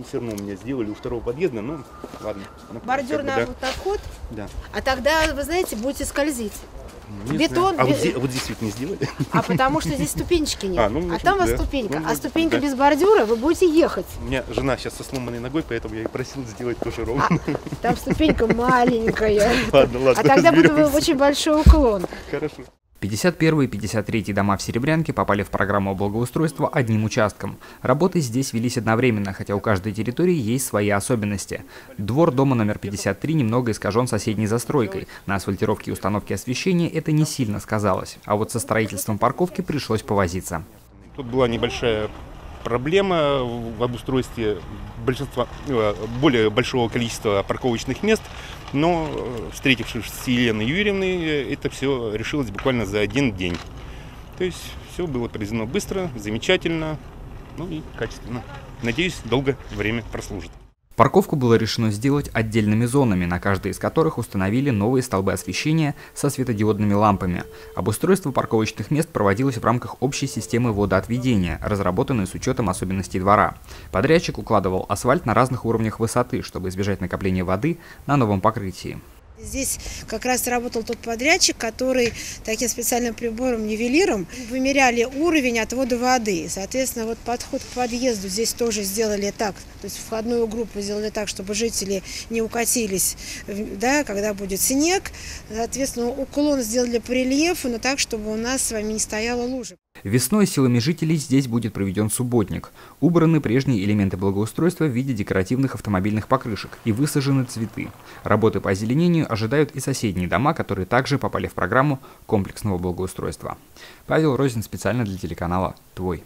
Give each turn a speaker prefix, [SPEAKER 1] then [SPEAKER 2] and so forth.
[SPEAKER 1] они все равно у меня сделали у второго подъезда, ну ладно. Ну,
[SPEAKER 2] Бордюр на
[SPEAKER 1] да,
[SPEAKER 2] вот отход,
[SPEAKER 1] да.
[SPEAKER 2] а тогда, вы знаете, будете скользить.
[SPEAKER 1] Не
[SPEAKER 2] Бетон,
[SPEAKER 1] знаю. А вот здесь, вот здесь ведь не сделали?
[SPEAKER 2] А потому что здесь ступенечки нет.
[SPEAKER 1] А, ну, может
[SPEAKER 2] там у вас
[SPEAKER 1] да.
[SPEAKER 2] ступенька.
[SPEAKER 1] Ну,
[SPEAKER 2] а ступенька
[SPEAKER 1] да.
[SPEAKER 2] без бордюра, вы будете ехать.
[SPEAKER 1] У меня жена сейчас со сломанной ногой, поэтому я и просил сделать тоже ровно.
[SPEAKER 2] Там ступенька маленькая.
[SPEAKER 1] Ладно, ладно,
[SPEAKER 2] А тогда будет очень большой уклон.
[SPEAKER 1] Хорошо.
[SPEAKER 3] 51 и 53 дома в Серебрянке попали в программу благоустройства одним участком. Работы здесь велись одновременно, хотя у каждой территории есть свои особенности. Двор дома номер 53 немного искажен соседней застройкой. На асфальтировке и установке освещения это не сильно сказалось. А вот со строительством парковки пришлось повозиться.
[SPEAKER 1] Тут была небольшая проблема в обустройстве большинства, э, более большого количества парковочных мест, но э, встретившись с Еленой Юрьевной, э, это все решилось буквально за один день. То есть все было произведено быстро, замечательно, ну и качественно. Надеюсь, долго время прослужит.
[SPEAKER 3] Парковку было решено сделать отдельными зонами, на каждой из которых установили новые столбы освещения со светодиодными лампами. Обустройство парковочных мест проводилось в рамках общей системы водоотведения, разработанной с учетом особенностей двора. Подрядчик укладывал асфальт на разных уровнях высоты, чтобы избежать накопления воды на новом покрытии.
[SPEAKER 2] Здесь как раз работал тот подрядчик, который таким специальным прибором, нивелиром, вымеряли уровень отвода воды. Соответственно, вот подход к подъезду здесь тоже сделали так. То есть входную группу сделали так, чтобы жители не укатились, да, когда будет снег. Соответственно, уклон сделали по рельефу, но так, чтобы у нас с вами не стояла лужа.
[SPEAKER 3] Весной силами жителей здесь будет проведен субботник. Убраны прежние элементы благоустройства в виде декоративных автомобильных покрышек и высажены цветы. Работы по озеленению ожидают и соседние дома, которые также попали в программу комплексного благоустройства. Павел Розин специально для телеканала «Твой».